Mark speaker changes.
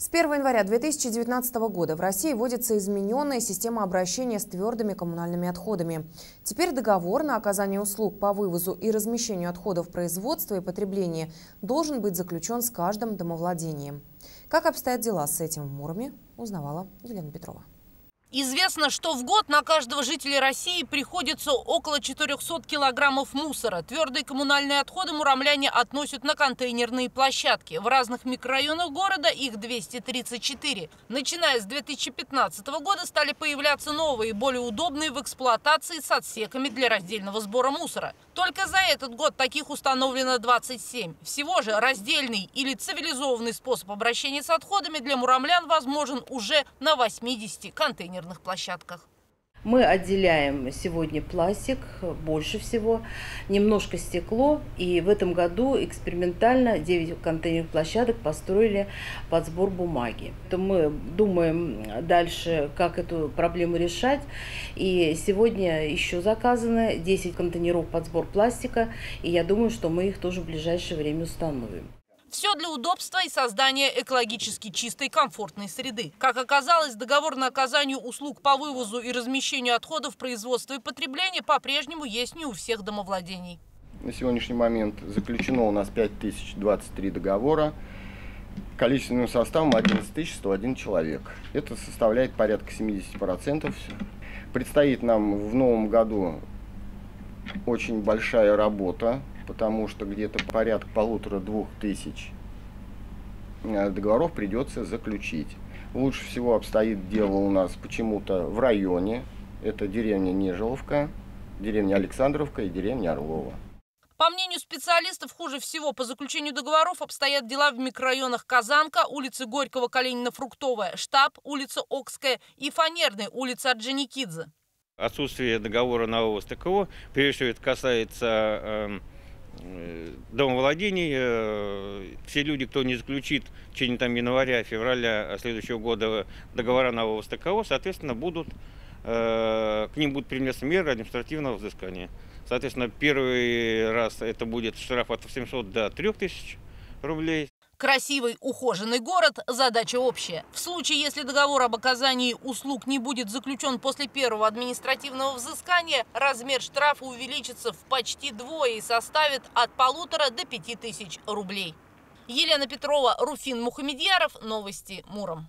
Speaker 1: С 1 января 2019 года в России вводится измененная система обращения с твердыми коммунальными отходами. Теперь договор на оказание услуг по вывозу и размещению отходов производства и потребления должен быть заключен с каждым домовладением. Как обстоят дела с этим в Муроме, узнавала Елена Петрова.
Speaker 2: Известно, что в год на каждого жителя России приходится около 400 килограммов мусора. Твердые коммунальные отходы муромляне относят на контейнерные площадки. В разных микрорайонах города их 234. Начиная с 2015 года стали появляться новые, более удобные в эксплуатации с отсеками для раздельного сбора мусора. Только за этот год таких установлено 27. Всего же раздельный или цивилизованный способ обращения с отходами для муромлян возможен уже на 80 контейнерах контейнерных площадках.
Speaker 3: Мы отделяем сегодня пластик, больше всего, немножко стекло. И в этом году экспериментально 9 контейнерных площадок построили под сбор бумаги. То мы думаем дальше, как эту проблему решать. И сегодня еще заказано 10 контейнеров под сбор пластика. И я думаю, что мы их тоже в ближайшее время установим.
Speaker 2: Все для удобства и создания экологически чистой комфортной среды. Как оказалось, договор на оказание услуг по вывозу и размещению отходов производства и потребления по-прежнему есть не у всех домовладений.
Speaker 4: На сегодняшний момент заключено у нас 5023 договора. Количественным составом 11 101 человек. Это составляет порядка 70%. Предстоит нам в новом году очень большая работа потому что где-то порядка полутора-двух тысяч э, договоров придется заключить. Лучше всего обстоит дело у нас почему-то в районе. Это деревня Нежеловка, деревня Александровка и деревня Орлова.
Speaker 2: По мнению специалистов, хуже всего по заключению договоров обстоят дела в микрорайонах Казанка, улицы Горького, Калинина, Фруктовая, Штаб, улица Окская и Фанерная, улица Орджоникидзе.
Speaker 5: Отсутствие договора на ОВОЗ ТКО, прежде всего это касается Э, домовладений. Э, все люди, кто не заключит в течение там, января, февраля следующего года договора нового СТКО, соответственно, будут, э, к ним будут применяться меры административного взыскания. Соответственно, первый раз это будет штраф от 700 до 3000 рублей.
Speaker 2: Красивый, ухоженный город – задача общая. В случае, если договор об оказании услуг не будет заключен после первого административного взыскания, размер штрафа увеличится в почти двое и составит от полутора до пяти тысяч рублей. Елена Петрова, Руфин Мухамедьяров. Новости Муром.